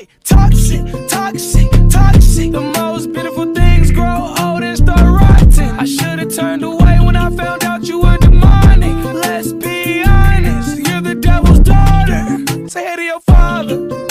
Hey, toxic, toxic, toxic. The most beautiful things grow old and start rotting. I should've turned away when I found out you were demonic. Let's be honest, you're the devil's daughter. Say hey to your father.